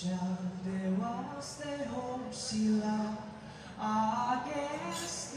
Child, there was the hope she loved I guess.